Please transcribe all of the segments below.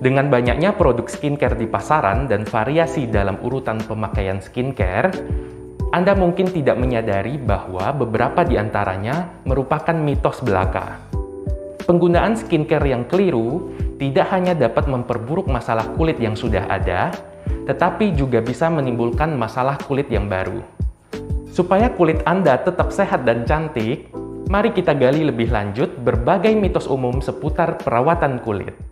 Dengan banyaknya produk skincare di pasaran dan variasi dalam urutan pemakaian skincare, Anda mungkin tidak menyadari bahwa beberapa di antaranya merupakan mitos belaka. Penggunaan skincare yang keliru tidak hanya dapat memperburuk masalah kulit yang sudah ada, tetapi juga bisa menimbulkan masalah kulit yang baru. Supaya kulit Anda tetap sehat dan cantik, mari kita gali lebih lanjut berbagai mitos umum seputar perawatan kulit.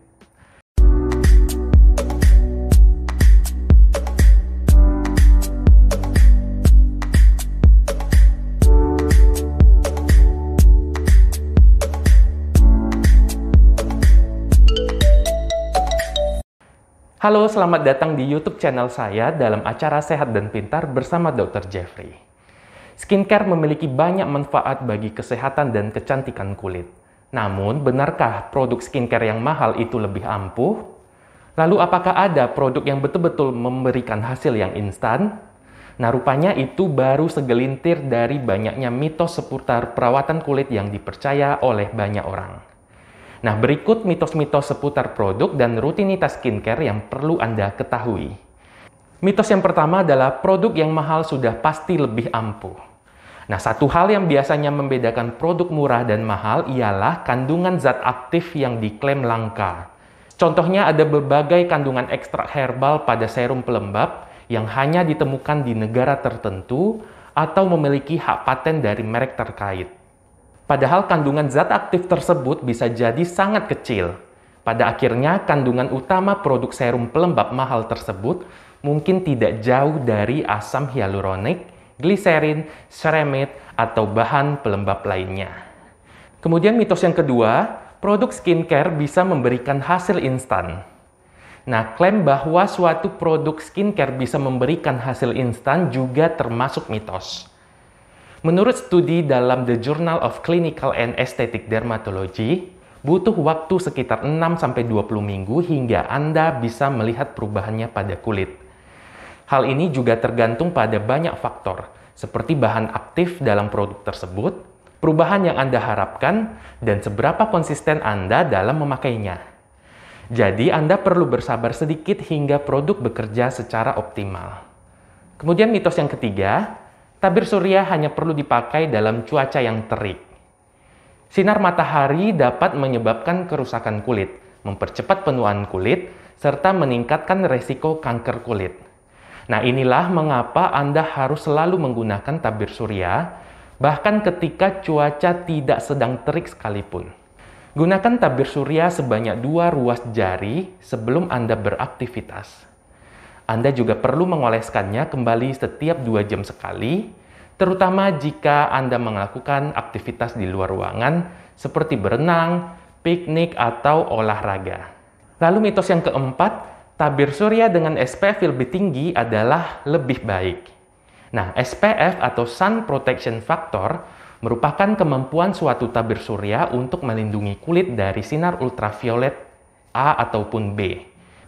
Halo, selamat datang di YouTube channel saya dalam acara Sehat dan Pintar bersama Dr. Jeffrey. Skincare memiliki banyak manfaat bagi kesehatan dan kecantikan kulit. Namun, benarkah produk skincare yang mahal itu lebih ampuh? Lalu, apakah ada produk yang betul-betul memberikan hasil yang instan? Nah, rupanya itu baru segelintir dari banyaknya mitos seputar perawatan kulit yang dipercaya oleh banyak orang. Nah, berikut mitos-mitos seputar produk dan rutinitas skincare yang perlu Anda ketahui. Mitos yang pertama adalah produk yang mahal sudah pasti lebih ampuh. Nah, satu hal yang biasanya membedakan produk murah dan mahal ialah kandungan zat aktif yang diklaim langka. Contohnya ada berbagai kandungan ekstrak herbal pada serum pelembab yang hanya ditemukan di negara tertentu atau memiliki hak paten dari merek terkait. Padahal kandungan zat aktif tersebut bisa jadi sangat kecil. Pada akhirnya, kandungan utama produk serum pelembab mahal tersebut mungkin tidak jauh dari asam hyaluronik, gliserin, ceramide, atau bahan pelembab lainnya. Kemudian mitos yang kedua, produk skincare bisa memberikan hasil instan. Nah, klaim bahwa suatu produk skincare bisa memberikan hasil instan juga termasuk mitos. Menurut studi dalam The Journal of Clinical and Aesthetic Dermatology, butuh waktu sekitar 6-20 minggu hingga Anda bisa melihat perubahannya pada kulit. Hal ini juga tergantung pada banyak faktor, seperti bahan aktif dalam produk tersebut, perubahan yang Anda harapkan, dan seberapa konsisten Anda dalam memakainya. Jadi, Anda perlu bersabar sedikit hingga produk bekerja secara optimal. Kemudian mitos yang ketiga, Tabir surya hanya perlu dipakai dalam cuaca yang terik. Sinar matahari dapat menyebabkan kerusakan kulit, mempercepat penuaan kulit, serta meningkatkan resiko kanker kulit. Nah, inilah mengapa Anda harus selalu menggunakan tabir surya, bahkan ketika cuaca tidak sedang terik sekalipun. Gunakan tabir surya sebanyak dua ruas jari sebelum Anda beraktivitas. Anda juga perlu mengoleskannya kembali setiap dua jam sekali, terutama jika Anda melakukan aktivitas di luar ruangan seperti berenang, piknik, atau olahraga. Lalu mitos yang keempat, tabir surya dengan SPF lebih tinggi adalah lebih baik. Nah, SPF atau Sun Protection Factor merupakan kemampuan suatu tabir surya untuk melindungi kulit dari sinar ultraviolet A ataupun B.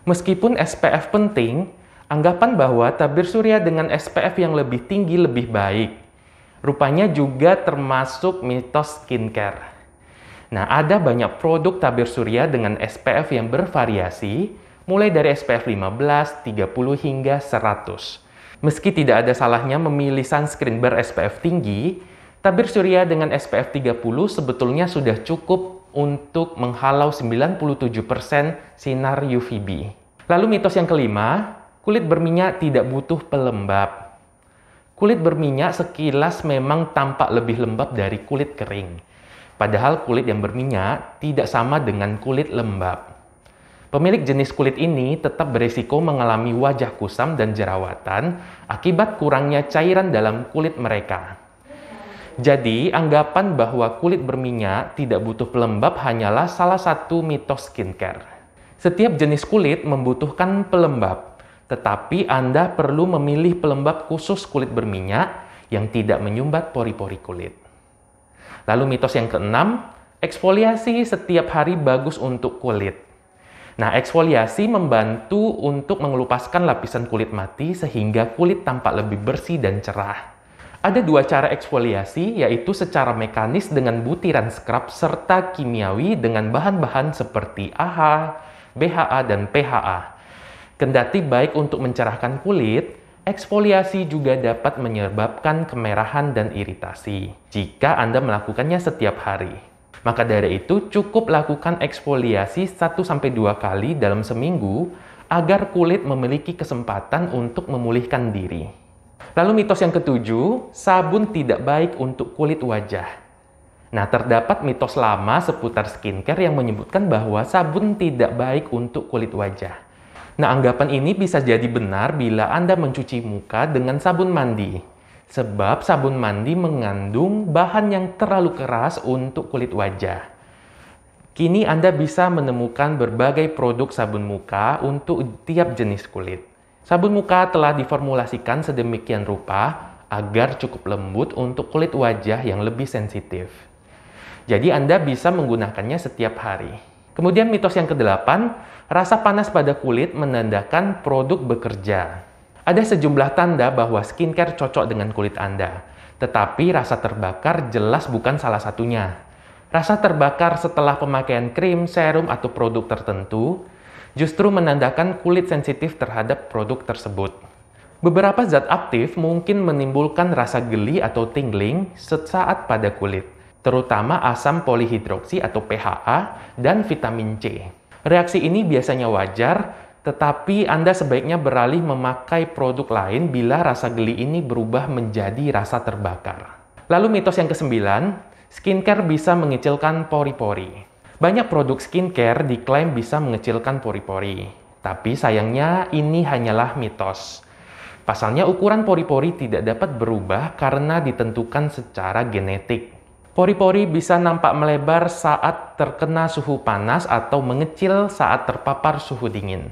Meskipun SPF penting, Anggapan bahwa tabir surya dengan SPF yang lebih tinggi lebih baik. Rupanya juga termasuk mitos skincare. Nah, ada banyak produk tabir surya dengan SPF yang bervariasi, mulai dari SPF 15, 30, hingga 100. Meski tidak ada salahnya memilih sunscreen ber-SPF tinggi, tabir surya dengan SPF 30 sebetulnya sudah cukup untuk menghalau 97% sinar UVB. Lalu mitos yang kelima, Kulit berminyak tidak butuh pelembab. Kulit berminyak sekilas memang tampak lebih lembab dari kulit kering. Padahal kulit yang berminyak tidak sama dengan kulit lembab. Pemilik jenis kulit ini tetap berisiko mengalami wajah kusam dan jerawatan akibat kurangnya cairan dalam kulit mereka. Jadi, anggapan bahwa kulit berminyak tidak butuh pelembab hanyalah salah satu mitos skincare. Setiap jenis kulit membutuhkan pelembab, tetapi Anda perlu memilih pelembab khusus kulit berminyak yang tidak menyumbat pori-pori kulit. Lalu mitos yang keenam, eksfoliasi setiap hari bagus untuk kulit. Nah, eksfoliasi membantu untuk mengelupaskan lapisan kulit mati sehingga kulit tampak lebih bersih dan cerah. Ada dua cara eksfoliasi, yaitu secara mekanis dengan butiran scrub serta kimiawi dengan bahan-bahan seperti AHA, BHA, dan PHA. Kendati baik untuk mencerahkan kulit, eksfoliasi juga dapat menyebabkan kemerahan dan iritasi jika Anda melakukannya setiap hari. Maka dari itu, cukup lakukan eksfoliasi 1-2 kali dalam seminggu agar kulit memiliki kesempatan untuk memulihkan diri. Lalu mitos yang ketujuh, sabun tidak baik untuk kulit wajah. Nah, terdapat mitos lama seputar skincare yang menyebutkan bahwa sabun tidak baik untuk kulit wajah. Nah, anggapan ini bisa jadi benar bila Anda mencuci muka dengan sabun mandi. Sebab sabun mandi mengandung bahan yang terlalu keras untuk kulit wajah. Kini Anda bisa menemukan berbagai produk sabun muka untuk tiap jenis kulit. Sabun muka telah diformulasikan sedemikian rupa agar cukup lembut untuk kulit wajah yang lebih sensitif. Jadi Anda bisa menggunakannya setiap hari. Kemudian mitos yang kedelapan, rasa panas pada kulit menandakan produk bekerja. Ada sejumlah tanda bahwa skincare cocok dengan kulit Anda, tetapi rasa terbakar jelas bukan salah satunya. Rasa terbakar setelah pemakaian krim, serum, atau produk tertentu justru menandakan kulit sensitif terhadap produk tersebut. Beberapa zat aktif mungkin menimbulkan rasa geli atau tingling sesaat pada kulit terutama asam polihidroksi atau PHA dan vitamin C. Reaksi ini biasanya wajar, tetapi Anda sebaiknya beralih memakai produk lain bila rasa geli ini berubah menjadi rasa terbakar. Lalu mitos yang kesembilan, skincare bisa mengecilkan pori-pori. Banyak produk skincare diklaim bisa mengecilkan pori-pori, tapi sayangnya ini hanyalah mitos. Pasalnya ukuran pori-pori tidak dapat berubah karena ditentukan secara genetik. Pori-pori bisa nampak melebar saat terkena suhu panas atau mengecil saat terpapar suhu dingin.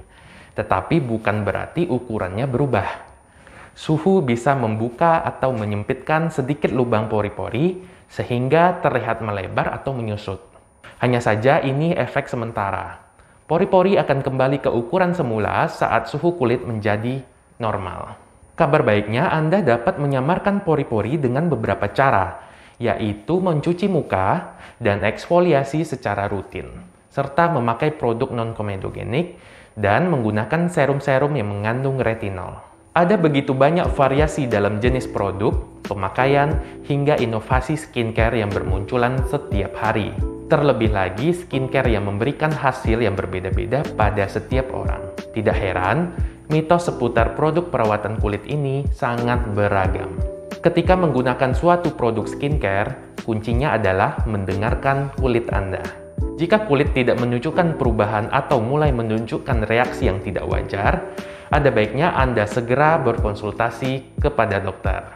Tetapi bukan berarti ukurannya berubah. Suhu bisa membuka atau menyempitkan sedikit lubang pori-pori sehingga terlihat melebar atau menyusut. Hanya saja ini efek sementara. Pori-pori akan kembali ke ukuran semula saat suhu kulit menjadi normal. Kabar baiknya Anda dapat menyamarkan pori-pori dengan beberapa cara, yaitu mencuci muka dan eksfoliasi secara rutin, serta memakai produk non-komedogenik dan menggunakan serum-serum yang mengandung retinol. Ada begitu banyak variasi dalam jenis produk, pemakaian, hingga inovasi skincare yang bermunculan setiap hari. Terlebih lagi, skincare yang memberikan hasil yang berbeda-beda pada setiap orang. Tidak heran, mitos seputar produk perawatan kulit ini sangat beragam. Ketika menggunakan suatu produk skincare, kuncinya adalah mendengarkan kulit Anda. Jika kulit tidak menunjukkan perubahan atau mulai menunjukkan reaksi yang tidak wajar, ada baiknya Anda segera berkonsultasi kepada dokter.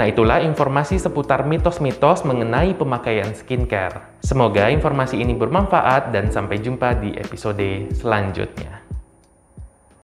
Nah, itulah informasi seputar mitos-mitos mengenai pemakaian skincare. Semoga informasi ini bermanfaat dan sampai jumpa di episode selanjutnya.